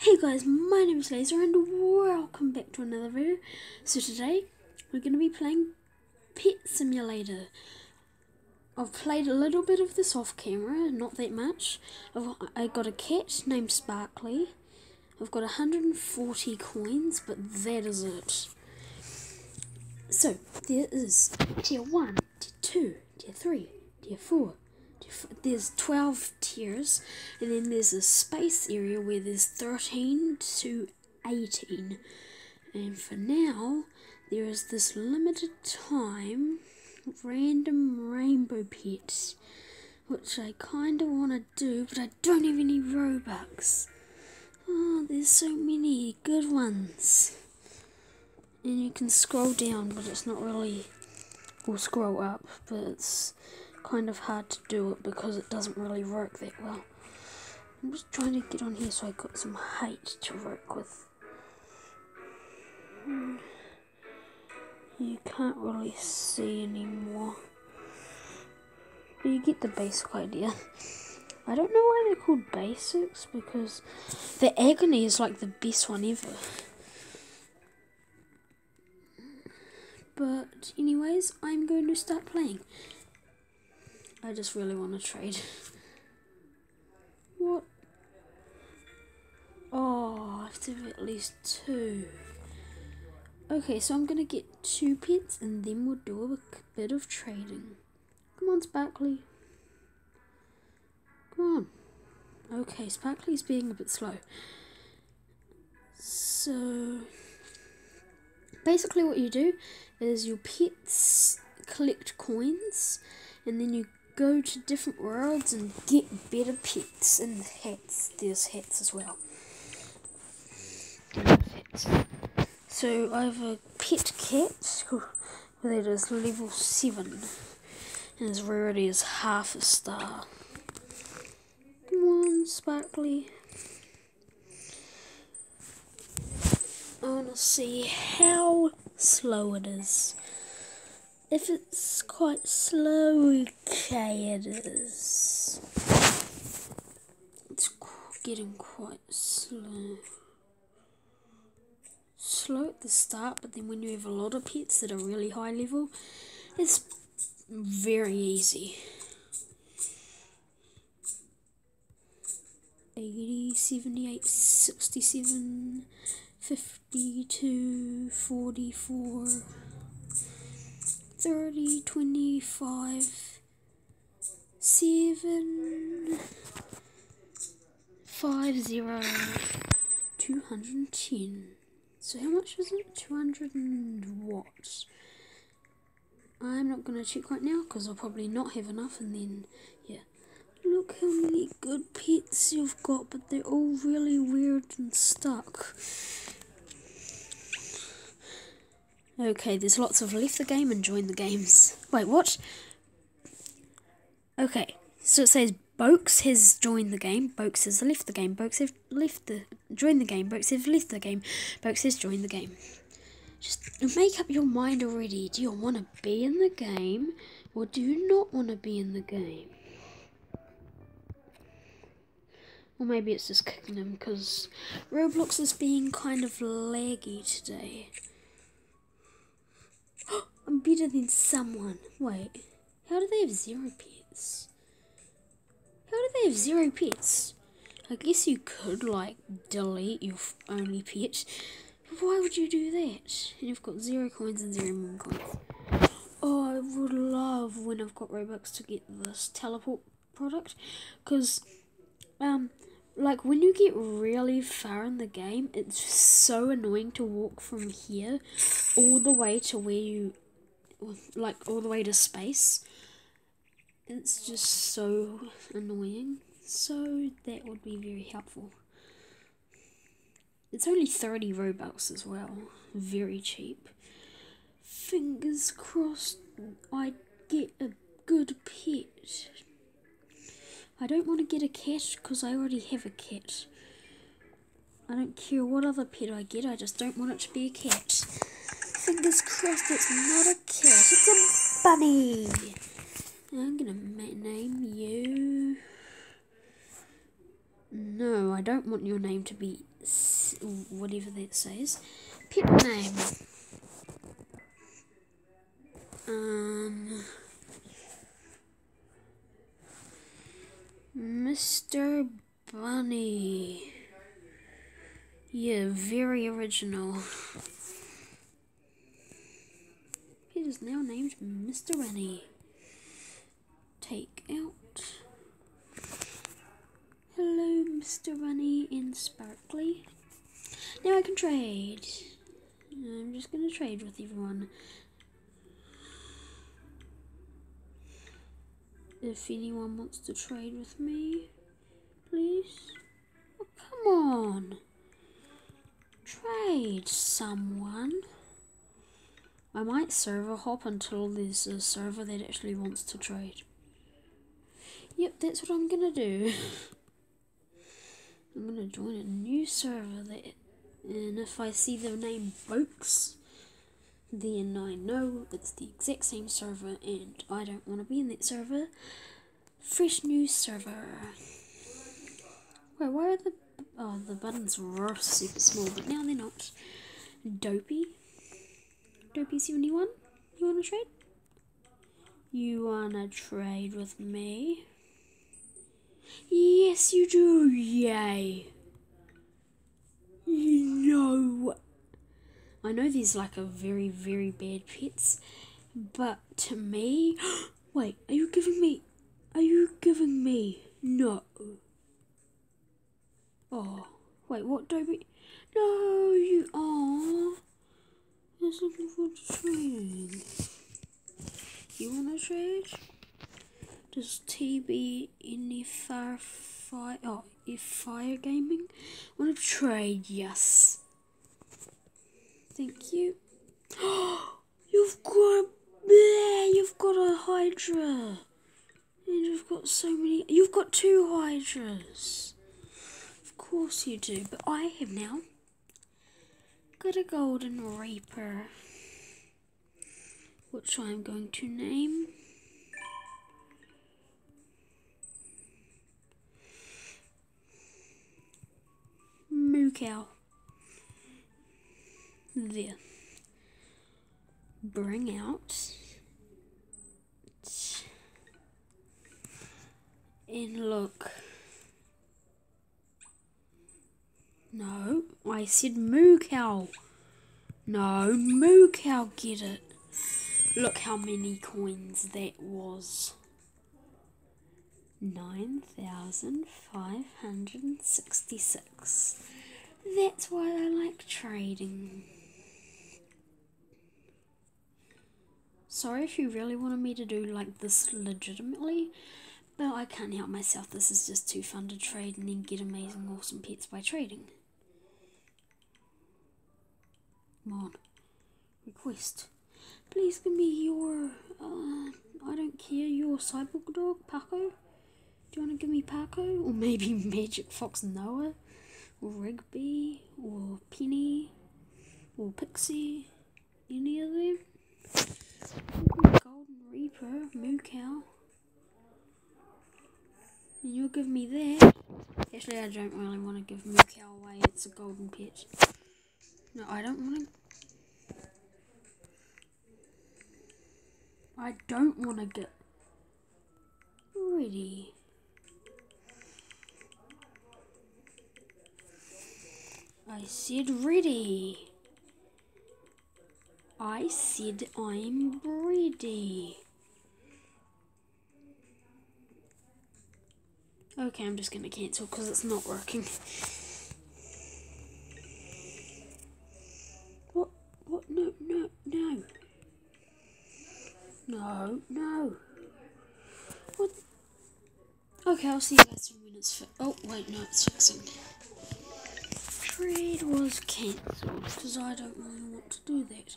Hey guys, my name is Lazor and welcome back to another video. So today we're going to be playing Pet Simulator. I've played a little bit of this off camera, not that much. I've, I got a cat named Sparkly. I've got 140 coins, but that is it. So there is tier 1, tier 2, tier 3, tier 4, there's 12 tiers and then there's a space area where there's 13 to 18 and for now there is this limited time random rainbow pets which I kind of want to do but I don't have any robux. Oh there's so many good ones. And you can scroll down but it's not really or scroll up but it's kind of hard to do it because it doesn't really work that well. I'm just trying to get on here so I got some height to work with. Hmm. You can't really see anymore. But you get the basic idea. I don't know why they're called basics because the agony is like the best one ever. But anyways, I'm going to start playing. I just really want to trade. what? Oh, I have to have at least two. Okay, so I'm going to get two pets and then we'll do a bit of trading. Come on, Sparkly. Come on. Okay, Sparkly's being a bit slow. So, basically what you do is your pets collect coins and then you go to different worlds and get better pets and hats. There's hats as well. Hats. So I have a pet cat that is level 7 and his rarity is half a star. Come on, Sparkly. I want to see how slow it is. If it's quite slow, okay, it is. It's getting quite slow. Slow at the start, but then when you have a lot of pets that are really high level, it's very easy. 80, 78, 67, 52, 44. 30, 25, 7, 5, 0, 210. So how much is it? 200 and what? I'm not going to check right now because I'll probably not have enough and then, yeah. Look how many good pets you've got, but they're all really weird and stuck. Okay, there's lots of leave the game and join the games. Wait, what? Okay, so it says Boaks has joined the game, Boaks has left the game, Boaks have left the joined the game, Boaks have left the game, Boaks has joined the game. Just make up your mind already. Do you want to be in the game or do you not want to be in the game? Or maybe it's just kicking him because Roblox is being kind of laggy today. I'm better than someone. Wait, how do they have zero pets? How do they have zero pets? I guess you could, like, delete your only pet. Why would you do that? And you've got zero coins and zero moon coins. Oh, I would love when I've got Robux to get this teleport product. Because, um, like when you get really far in the game, it's so annoying to walk from here all the way to where you like all the way to space. It's just so annoying. So that would be very helpful. It's only 30 Robux as well. Very cheap. Fingers crossed I get a good pet. I don't want to get a cat because I already have a cat. I don't care what other pet I get, I just don't want it to be a cat. Fingers crossed it's not a cat, it's a bunny. I'm gonna name you No, I don't want your name to be whatever that says. Pet name. Um. Mr. Bunny. Yeah, very original. Is now named Mr. Bunny. Take out. Hello, Mr. Bunny in Sparkly. Now I can trade. I'm just gonna trade with everyone. If anyone wants to trade with me, please. Oh, come on. Trade someone. I might server hop until there's a server that actually wants to trade. Yep, that's what I'm gonna do. I'm gonna join a new server that, and if I see the name Folks, then I know it's the exact same server and I don't want to be in that server. Fresh new server. Wait, why are the oh the buttons were super small, but now they're not. Dopey. Dopey seventy one. You wanna trade? You wanna trade with me? Yes you do, yay. No I know these like a very, very bad pets, but to me, wait, are you giving me, are you giving me, no. Oh, wait, what, do we. No, you, oh, Was looking for to trading. You wanna trade? Does TB any fire, fire, oh, if fire gaming? Wanna trade? Yes. Thank you. you've got bleh, you've got a Hydra. And you've got so many you've got two Hydras. Of course you do, but I have now got a golden reaper. Which I'm going to name Moo Cow there. Bring out and look. No, I said moo cow. No, moo cow, get it. Look how many coins that was. 9,566. That's why I like trading. Sorry if you really wanted me to do like this legitimately, but I can't help myself. This is just too fun to trade and then get amazing, awesome pets by trading. On. Request. Please give me your, uh, I don't care, your cyborg dog, Paco. Do you want to give me Paco? Or maybe Magic Fox Noah? Or Rigby? Or Penny? Or Pixie? Any of them? Golden Reaper, Moo Cow. And you'll give me that. Actually, I don't really want to give Moo Cow away. It's a golden pet. No, I don't want to. I don't want to get ready. I said ready. I said I'm ready. Okay, I'm just gonna cancel because it's not working. What? What? No, no, no. No, no. What? Okay, I'll see you guys in minutes. For oh, wait, no, it's fixing. Trade was cancelled because I don't really want to do that.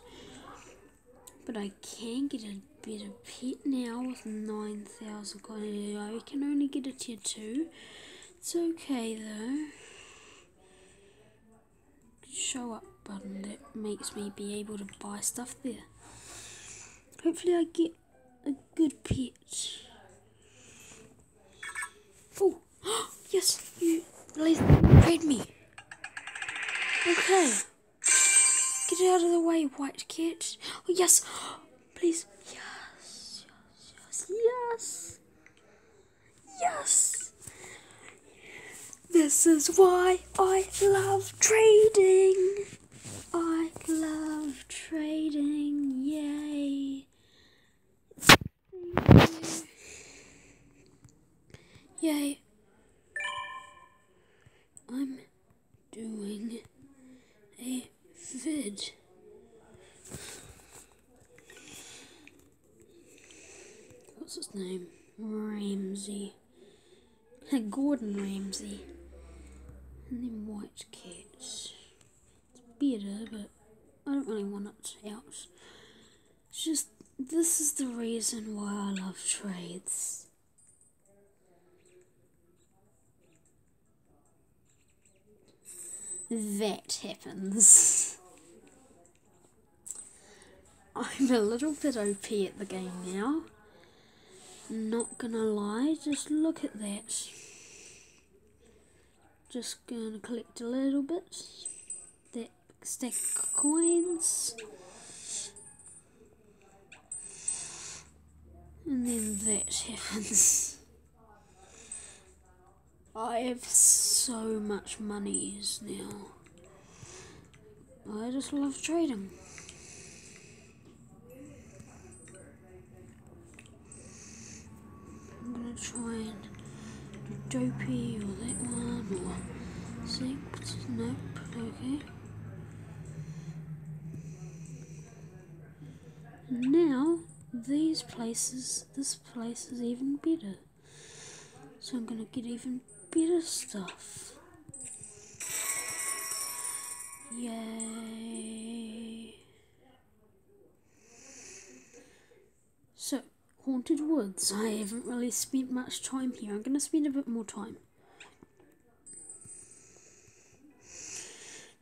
But I can get a better pet now with 9,000 coins. I can only get a tier 2. It's okay though. Show up button that makes me be able to buy stuff there. Hopefully I get a good pet. Oh, yes, you Please trade me. Okay. Get it out of the way, white cat. Oh, yes. Please. Yes. Yes. Yes. Yes. Yes. This is why I love trading. I love trading. Yay. I'm doing a vid. What's his name? Ramsey. Ramsay. And then White Cats. It's better, but I don't really want it out. It's just, this is the reason why I love trades. That happens. I'm a little bit OP at the game now. Not gonna lie, just look at that. Just gonna collect a little bit. That stack coins. And then that happens. I have so much monies now. I just love trading. I'm gonna try and dopey or that one or synced. Nope, okay. Now, these places, this place is even better. So I'm gonna get even better stuff. Yay. So, Haunted Woods. I haven't really spent much time here. I'm going to spend a bit more time.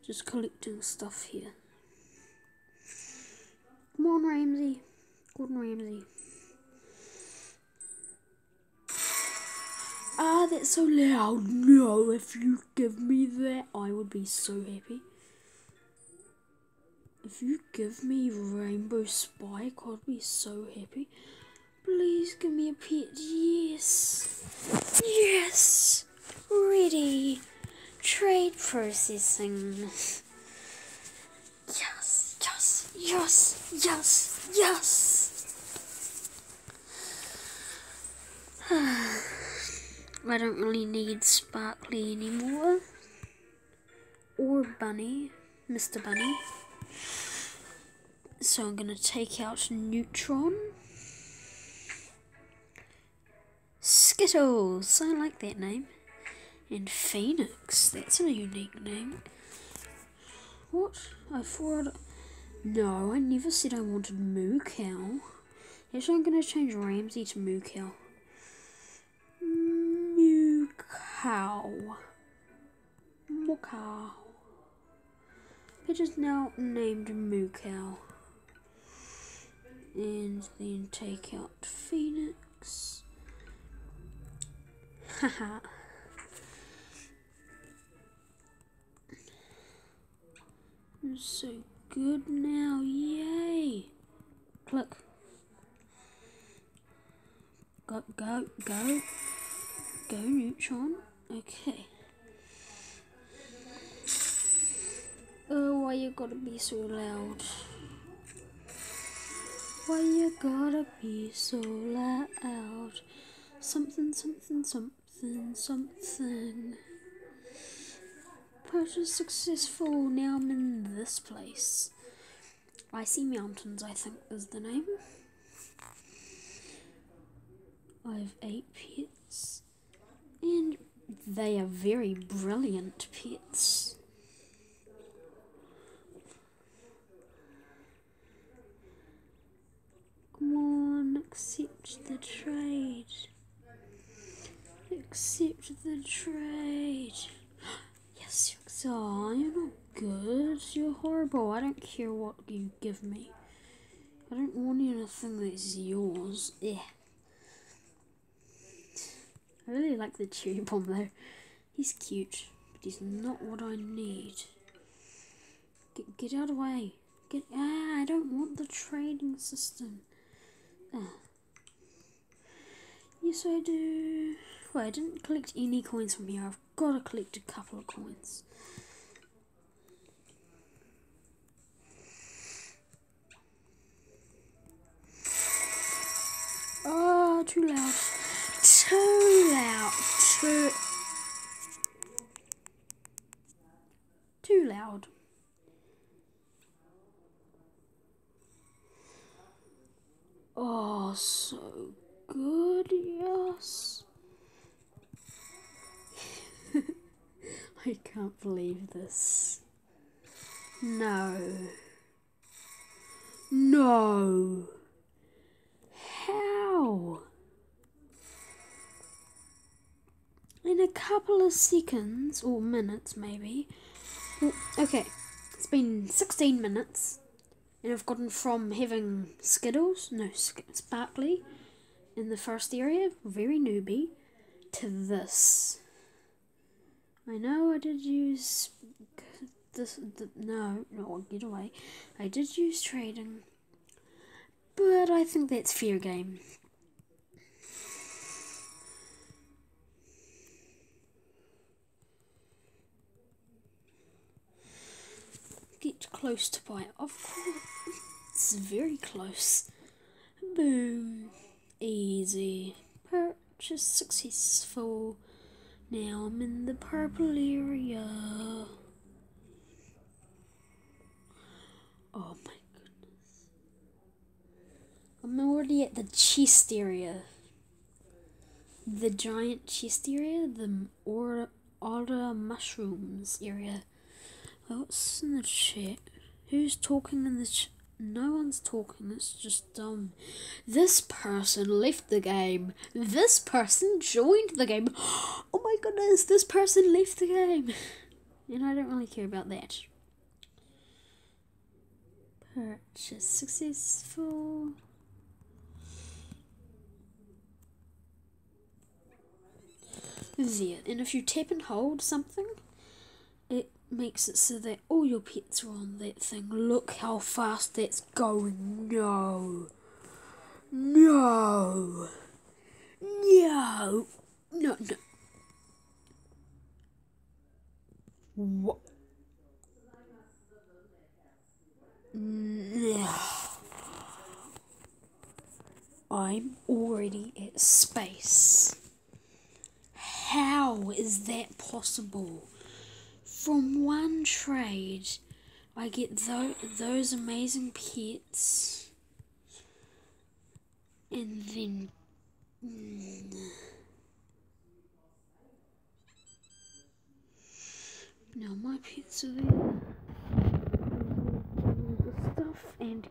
Just collecting stuff here. Come on, Ramsey. Gordon Ramsay. Ah, that's so loud. No, if you give me that, I would be so happy. If you give me Rainbow Spike, I'd be so happy. Please give me a pet. Yes. Yes. Ready. Trade processing. Yes, yes, yes, yes, yes. I don't really need Sparkly anymore. Or Bunny, Mr. Bunny. So I'm going to take out Neutron. Skittles, I like that name. And Phoenix, that's a unique name. What? I thought... No, I never said I wanted Moo Cow. Actually, I'm to change Ramsey to Moo Cow Moo cow. Moo cow. It is now named Moo cow. And then take out Phoenix. Haha. I'm so good now, yay! Click. Go, go, go. Go, Neutron. Okay. Oh, why you gotta be so loud? Why you gotta be so loud? Something, something, something, something. Purchase successful. Now I'm in this place. Icy Mountains, I think, is the name. I have eight pets. And they are very brilliant pets. Come on, accept the trade. Accept the trade. Yes, you're, oh, you're not good. You're horrible. I don't care what you give me. I don't want anything that's yours. Yeah. I really like the cherry bomb though. He's cute, but he's not what I need. Get, get out of the way. Get, ah, I don't want the trading system. Ah. Yes, I do. Well, I didn't collect any coins from here. I've got to collect a couple of coins. Oh, too loud. Too loud. Too... Too loud. Oh, so good, yes. I can't believe this. No. No. How? In a couple of seconds, or minutes maybe. Well, okay, it's been 16 minutes, and I've gotten from having Skittles, no, Sparkly, in the first area, very newbie, to this. I know I did use this, the, no, no, get away. I did use trading, but I think that's fair game. Get close to buy. Of oh, course, it's very close. Boom. Easy. Purchase successful. Now I'm in the purple area. Oh my goodness. I'm already at the chest area. The giant chest area, the or aura mushrooms area. Oh, What's in the chat? Who's talking in the chat? No one's talking, it's just dumb. This person left the game. This person joined the game. Oh my goodness, this person left the game. And I don't really care about that. Purchase successful. There, and if you tap and hold something, makes it so that all your pets are on that thing. Look how fast that's going. No. No. No. No, no. What? No. I'm already at space. How is that possible? From one trade, I get tho- those amazing pets, and then. Mm, now my pets are there. The stuff and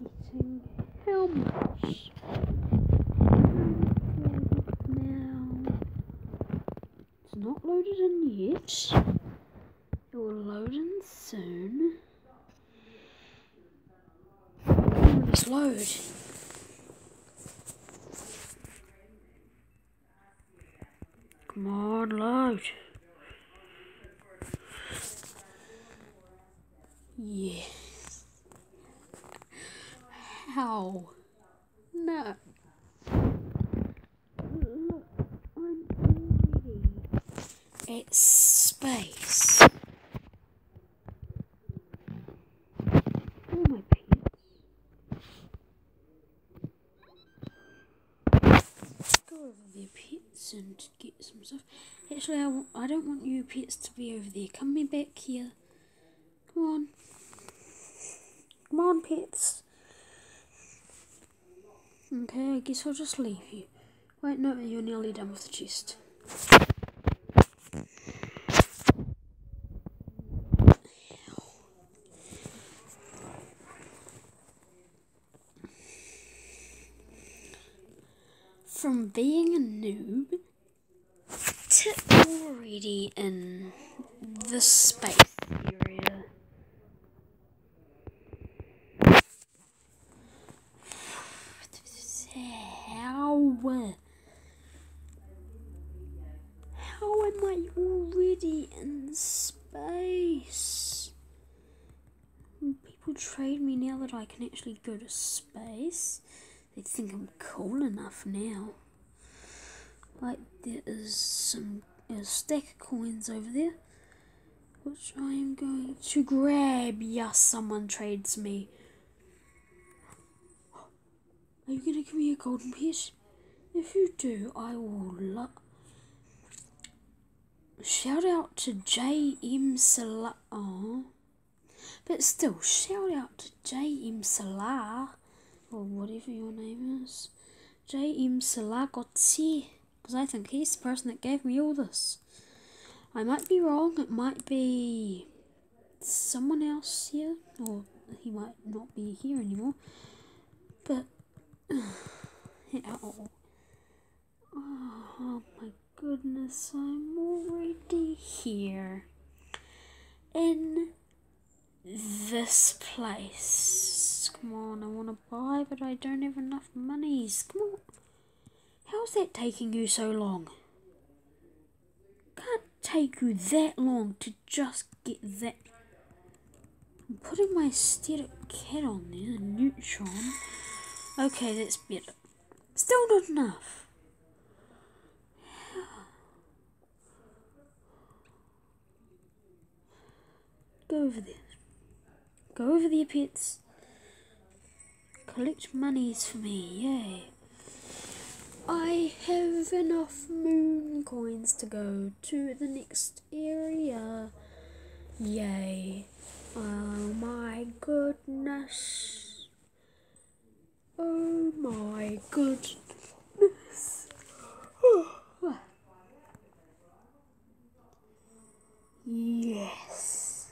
getting how much? Now it's not loaded in yet. It will load in soon. Just load. Come on, load. Yes. How? No. Look, I'm already at space. and get some stuff. Actually, I w- I pets to be over there. Come me back here. Come on. Come on, pets. Okay, I guess I'll just leave you. Wait, no, you're nearly done with the chest. from being a noob already in the space area. How? How am I already in space? People trade me now that I can actually go to space. They think I'm cool enough now. Like, there is some a stack of coins over there, which I am going to grab. Yes, someone trades me. Are you gonna give me a golden piece? If you do, I will love. Shout out to J.M. Salah. Oh. But still, shout out to J.M. Salah, or whatever your name is. J.M. Salah Gotsi, because I think he's the person that gave me all this. I might be wrong, it might be someone else here, or he might not be here anymore. But, oh, oh my goodness, I'm already here. In this place. Come on, I want to buy, but I don't have enough monies. Come on. How's that taking you so long? Can't take you that long to just get that. I'm putting my static cat on there, neutron. Okay, that's better. Still not enough. Go over there. Go over there, pets. Collect monies for me, yay. I have enough moon coins to go to the next area. Yay. Oh my goodness. Oh my goodness. yes.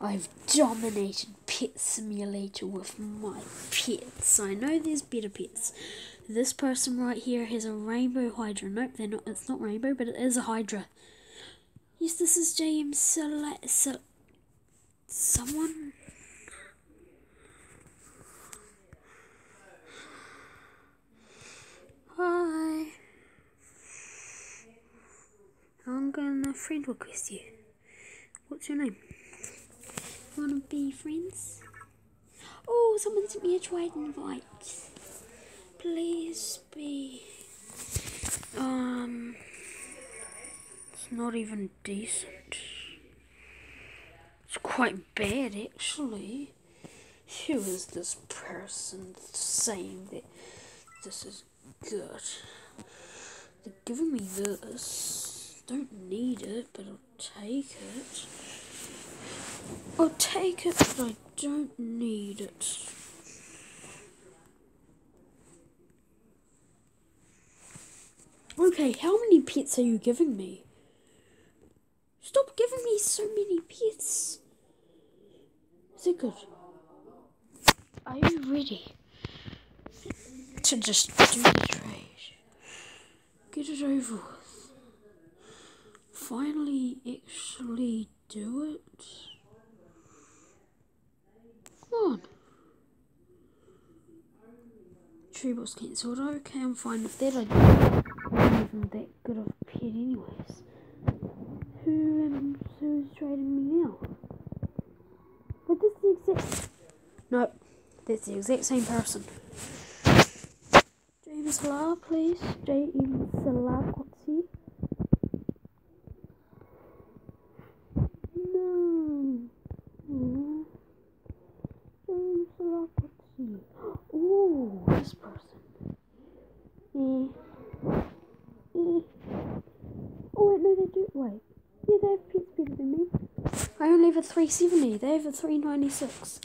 I've dominated Pet Simulator with my pets. I know there's better pets. This person right here has a rainbow hydra. Nope, they're not. It's not rainbow, but it is a hydra. Yes, this is JM Sil- Sil- someone. Hi. I'm gonna friend request you. What's your name? Wanna be friends? Oh, someone sent me a trade invite. Please be. Um. It's not even decent. It's quite bad, actually. Who is this person saying that this is good? They're giving me this. Don't need it, but I'll take it. I'll take it, but I don't need it. Okay, how many pets are you giving me? Stop giving me so many pets. Is it good? Are you ready to just do the trade? Get it over with. Finally, actually do it. Come on. Tree was cancelled. Okay, I'm fine with that. I don't that good of a pet anyways. Who um, who's trading me now? But this is the exact No, that's the exact same person. James Salah, please. James Salah 670, they have a 396.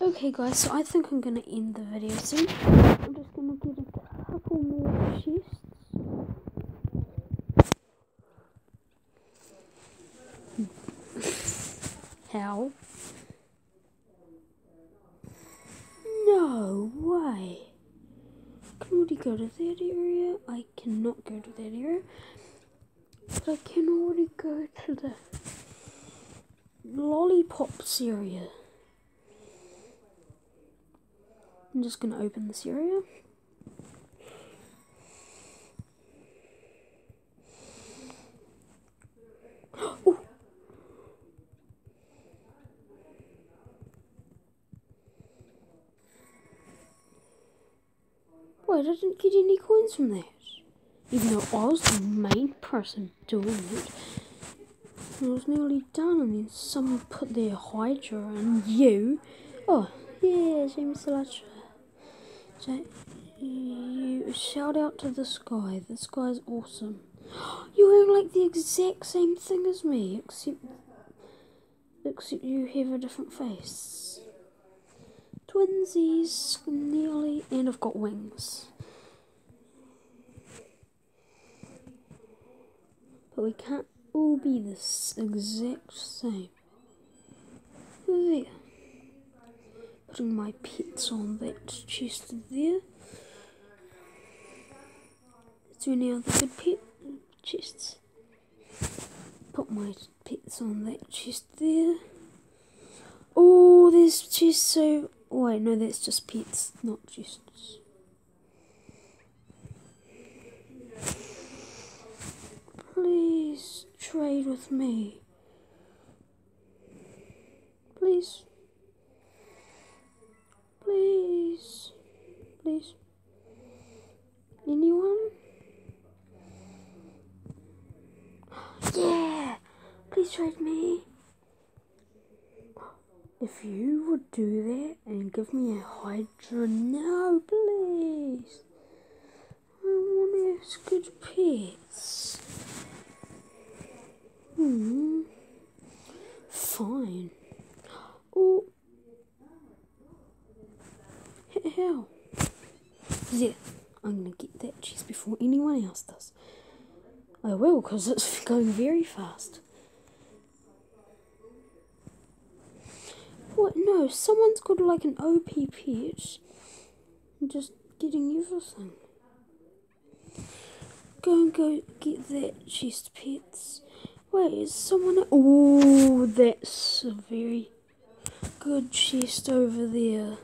Okay guys, so I think I'm gonna end the video soon. I'm just gonna get a couple more sheets. How? No way. I can already go to that area. I cannot go to that area. But I can already go to the lollipops area. I'm just going to open this area. Wait, I didn't get any coins from that. Even though I was the main person doing it. It was nearly done and then someone put their Hydra and you. Oh, yeah, James Selacha. You shout out to this guy. This guy's awesome. You're wearing like the exact same thing as me, except except you have a different face. Twinsies, nearly, and I've got wings. But we can't all be the exact same. There. Putting my pets on that chest there. There any other good pet chests? Put my pets on that chest there. Oh, there's chests so... Oh, wait, no, that's just pets, not chests. Please trade with me. Please. Please. Please. Anyone? Yeah! Please trade me. If you would do that and give me a Hydra now, please. I want a good pets. Hmm. Fine. Oh. Hell. Yeah, I'm gonna get that cheese before anyone else does. I will, because it's going very fast. What? No, someone's got like an OP pet. Just getting everything. Go and go get that chest pets. Wait, is someone... Oh, that's a very good chest over there.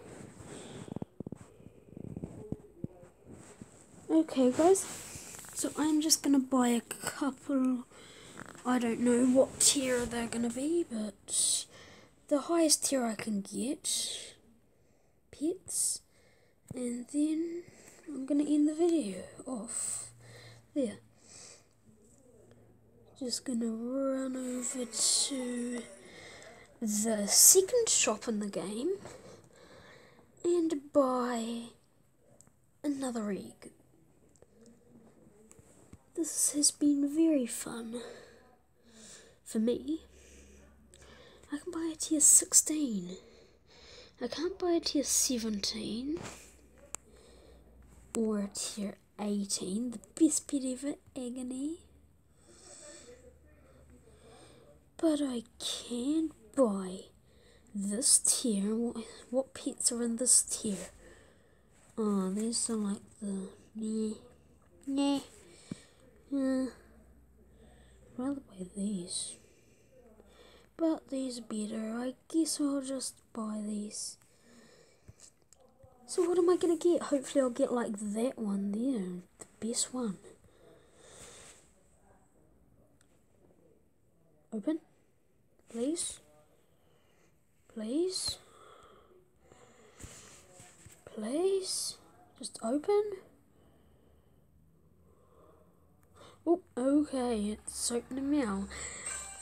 Okay, guys. So I'm just going to buy a couple... I don't know what tier they're going to be, but the highest tier I can get. Pets. And then I'm to end the video off there. Just to run over to the second shop in the game and buy another egg. This has been very fun for me. I can buy a tier 16. I can't buy a tier 17 or a tier 18. The best pet ever, Agony. But I can buy this tier. What, what pets are in this tier? Oh, these are like the... Nah. Nah. Uh, rather buy these. But these better. I guess I'll just buy these. So what am I going to get? Hopefully I'll get like that one there. The best one. Open. Please. Please. Please. Just open. Oh, okay, it's opening now.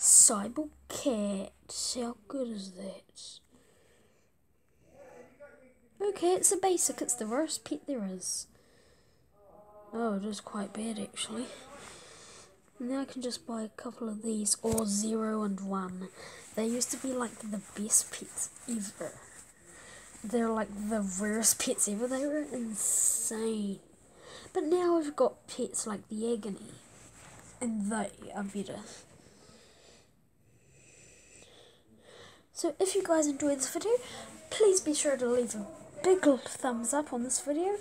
Cyber Cat. How good is that? Okay, it's a basic. It's the worst pet there is. Oh, it is quite bad actually. Now I can just buy a couple of these, or zero and one. They used to be like the best pets ever. They're like the rarest pets ever. They were insane. But now we've got pets like the Agony, and they are better. So if you guys enjoyed this video, please be sure to leave a big thumbs up on this video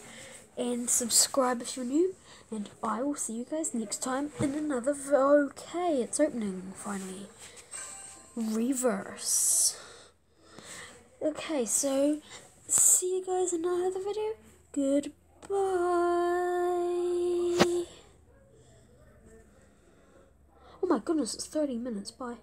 and subscribe if you're new. And I will see you guys next time in another Okay, it's opening finally. Reverse. Okay, so see you guys in another video. Goodbye. Oh my goodness, it's 30 minutes. Bye.